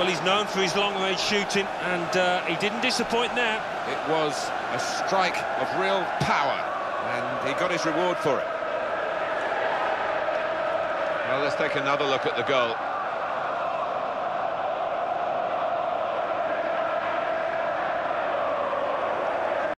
Well, he's known for his long-range shooting, and uh, he didn't disappoint there. It was a strike of real power, and he got his reward for it. Well, let's take another look at the goal.